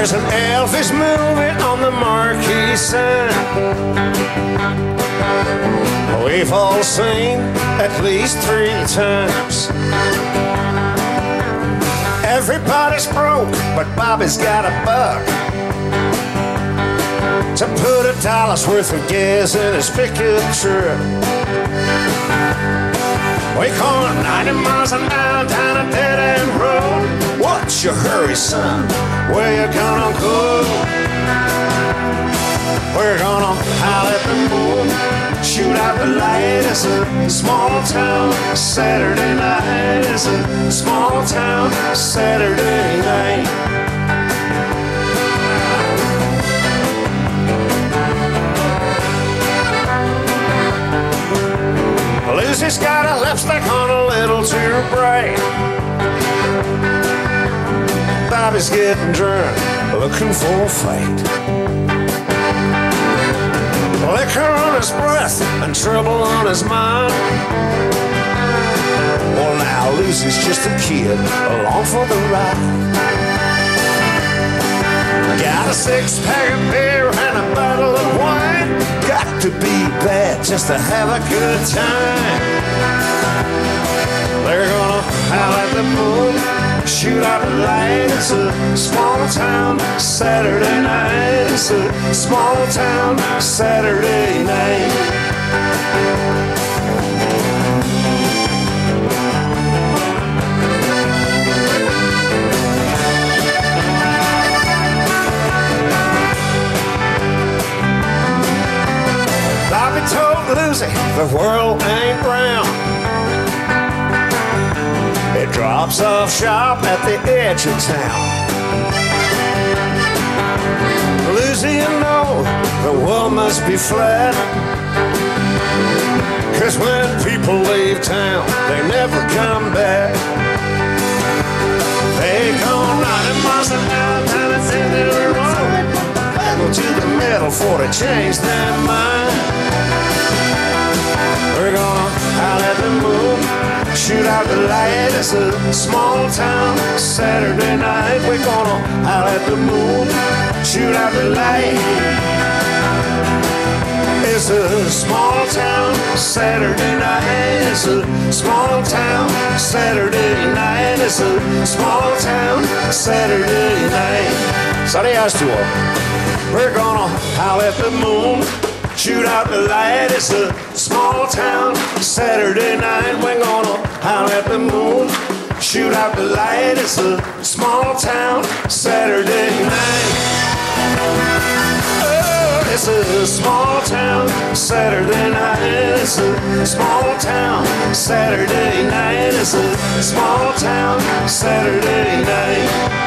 Always moving on the marquee sign. Oh, we've all seen at least three times. Everybody's broke, but Bobby's got a buck. To put a dollar's worth of gas in his pickup truck. We going 90 miles an hour down a dead end road. What's your hurry, son? Where you gonna go? We're gonna howl at the moon, shoot out the light. It's a small town Saturday night. It's a small town Saturday night. Lucy's got a lipstick on a little too bright. Bobby's getting drunk, looking for a fight. Liquor on his breath and trouble on his mind. Well, now Lucy's just a kid along for the ride. Got a six pack of beer and a bottle of wine. Got to be bad just to have a good time. They're gonna howl at the moon, shoot out the light. It's a small town Saturday night. It's a small town Saturday night. Lucy the world ain't round. Drops off sharp at the edge of town. Lucy, you know the world must be flat. Cause when people leave town, they never come back. They go 90 miles an hour down the center road. Pedal to the metal for to change their mind. We're gonna howl at the moon, shoot out the light. It's a small town Saturday night. We're gonna howl at the moon, shoot out the light. It's a small town Saturday night. It's a small town Saturday night. It's a small town Saturday night. Sorry, I We're gonna howl at the moon, shoot out the light. It's a small town Saturday night. We're gonna howl at the moon, shoot out the light. It's a small town Saturday night. Oh, it's a small town Saturday night. It's a small town Saturday night. It's a small town Saturday night.